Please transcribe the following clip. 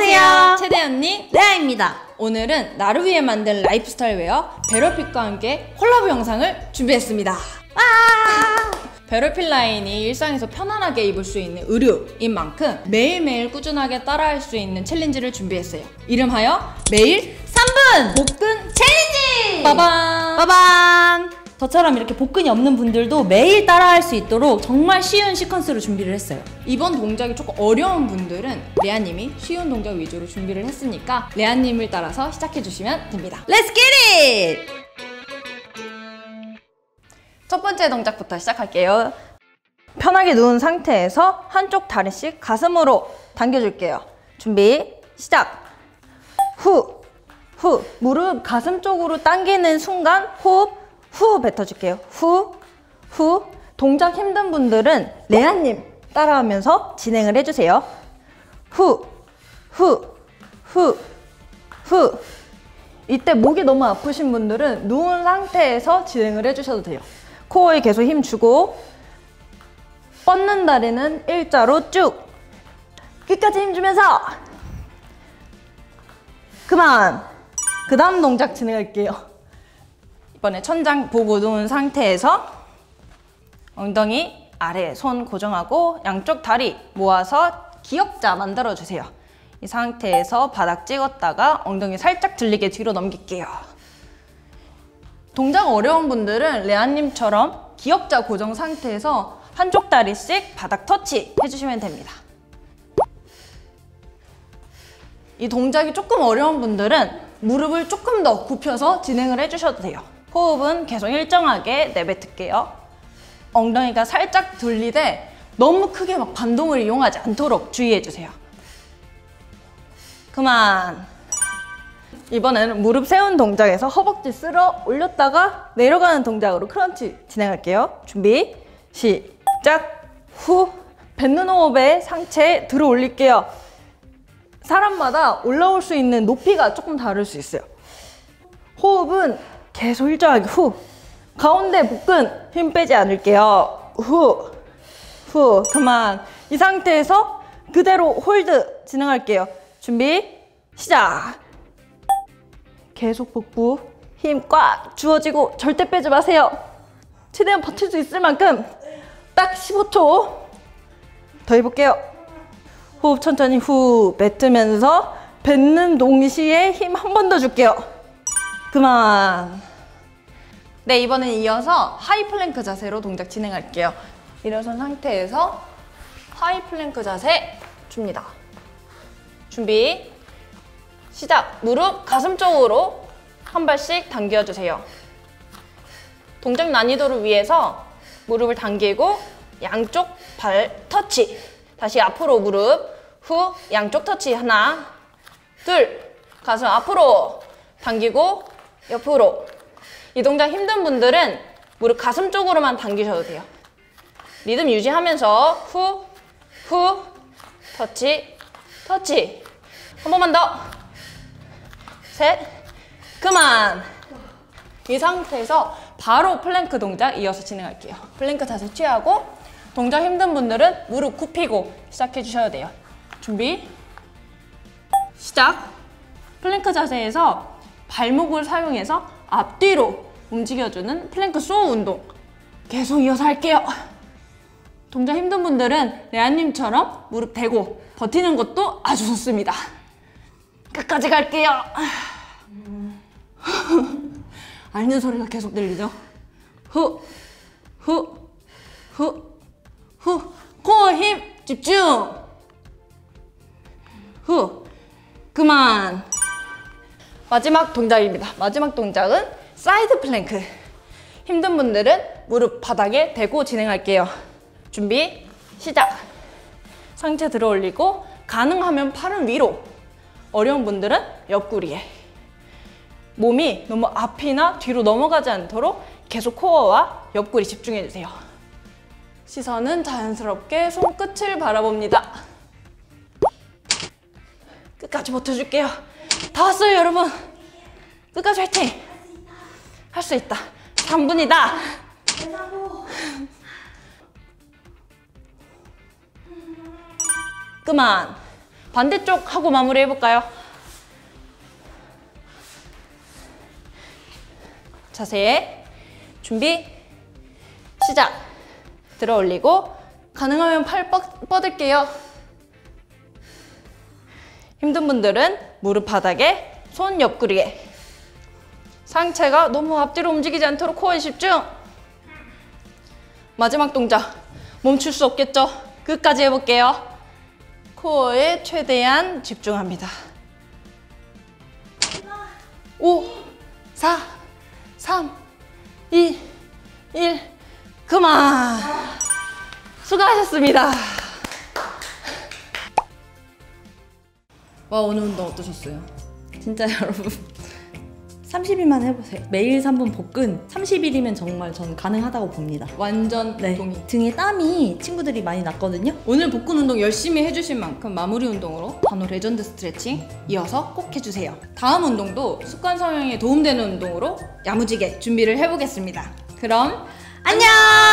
안녕하세요. 최대 언니. 레아입니다. 오늘은 나를 위해 만든 lifestyle wear 베러핏과 함께 콜라보 영상을 준비했습니다. 베러핏 라인이 일상에서 편안하게 입을 수 있는 의류인 만큼 매일매일 꾸준하게 따라할 수 있는 challenge를 준비했어요. 이름하여 매일 3분 복근 challenge! 빠밤! 빠밤! 저처럼 이렇게 복근이 없는 분들도 매일 따라할 수 있도록 정말 쉬운 시퀀스로 준비를 했어요. 이번 동작이 조금 어려운 분들은 레아님이 쉬운 동작 위주로 준비를 했으니까 레아님을 따라서 시작해주시면 됩니다. Let's get it! 첫 번째 동작부터 시작할게요. 편하게 누운 상태에서 한쪽 다리씩 가슴으로 당겨줄게요. 준비, 시작! 후, 후. 무릎 가슴 쪽으로 당기는 순간 호흡, 후 뱉어줄게요. 후, 후. 동작 힘든 분들은 레아님 따라하면서 진행을 해주세요. 후, 후, 후, 후. 이때 목이 너무 아프신 분들은 누운 상태에서 진행을 해주셔도 돼요. 코어에 계속 힘 주고 뻗는 다리는 일자로 쭉 끝까지 힘 주면서 그만 그 다음 동작 진행할게요 이번에 천장 보고 누운 상태에서 엉덩이 아래 손 고정하고 양쪽 다리 모아서 기역자 만들어 주세요 이 상태에서 바닥 찍었다가 엉덩이 살짝 들리게 뒤로 넘길게요 동작 어려운 분들은 레아님처럼 기역자 고정 상태에서 한쪽 다리씩 바닥 터치 해주시면 됩니다. 이 동작이 조금 어려운 분들은 무릎을 조금 더 굽혀서 진행을 해주셔도 돼요. 호흡은 계속 일정하게 내뱉을게요. 엉덩이가 살짝 돌리되 너무 크게 막 반동을 이용하지 않도록 주의해주세요. 그만. 이번에는 무릎 세운 동작에서 허벅지 쓸어 올렸다가 내려가는 동작으로 크런치 진행할게요. 준비, 시작, 후. 뱉는 호흡에 상체 들어 올릴게요. 사람마다 올라올 수 있는 높이가 조금 다를 수 있어요. 호흡은 계속 일정하게 후. 가운데 복근 힘 빼지 않을게요. 후, 후. 그만. 이 상태에서 그대로 hold 진행할게요. 준비, 시작. 계속 복부 힘 꽉 주시고 절대 빼지 마세요. 최대한 버틸 수 있을 만큼 딱 15초 더 해볼게요. 호흡 천천히 후 뱉으면서 뱉는 동시에 힘 한 번 더 줄게요. 그만. 네, 이번엔 이어서 high plank 자세로 동작 진행할게요. 일어선 상태에서 high plank 자세 줍니다. 준비. 시작! 무릎 가슴 쪽으로 한 발씩 당겨주세요. 동작 난이도를 위해서 무릎을 당기고 양쪽 발 터치. 다시 앞으로 무릎, 후, 양쪽 터치. 하나, 둘, 가슴 앞으로 당기고 옆으로. 이 동작 힘든 분들은 무릎 가슴 쪽으로만 당기셔도 돼요. 리듬 유지하면서 후, 후, 터치, 터치. 한 번만 더. 셋, 그만. 이 상태에서 바로 플랭크 동작 이어서 진행할게요. 플랭크 자세 취하고 동작 힘든 분들은 무릎 굽히고 시작해 주셔야 돼요. 준비, 시작. 플랭크 자세에서 발목을 사용해서 앞뒤로 움직여주는 plank saw 운동 계속 이어서 할게요. 동작 힘든 분들은 레아님처럼 무릎 대고 버티는 것도 아주 좋습니다. 끝까지 갈게요. 앓는 소리가 계속 들리죠? 후, 후, 후, 후. 코어 힘 집중. 후, 그만. 마지막 동작입니다. 마지막 동작은 side plank. 힘든 분들은 무릎 바닥에 대고 진행할게요. 준비, 시작. 상체 들어 올리고 가능하면 팔은 위로. 어려운 분들은 옆구리에. 몸이 너무 앞이나 뒤로 넘어가지 않도록 계속 코어와 옆구리 집중해주세요. 시선은 자연스럽게 손끝을 바라봅니다. 끝까지 버텨줄게요. 다 왔어요, 여러분. 끝까지 화이팅! 할 수 있다. 3분이다. 그만. 반대쪽 하고 마무리 해볼까요? 자세 준비 시작 들어 올리고 가능하면 팔 뻗, 뻗을게요 힘든 분들은 무릎 바닥에 손 옆구리에. 상체가 너무 앞뒤로 움직이지 않도록 코어에 집중. 마지막 동작. 멈출 수 없겠죠? 끝까지 해볼게요. 코어에 최대한 집중합니다. 5 4 3 2 1 그만. 수고하셨습니다 와 오늘 운동 어떠셨어요? 진짜 여러분 30일만 해보세요. 매일 3분 복근 30일이면 정말 전 가능하다고 봅니다. 완전 네. 동의 등에 땀이 친구들이 많이 났거든요. 오늘 복근 운동 열심히 해주신 만큼 마무리 운동으로 단호 레전드 스트레칭 이어서 꼭 해주세요. 다음 운동도 습관 성형에 도움되는 운동으로 야무지게 준비를 해보겠습니다. 그럼 안녕!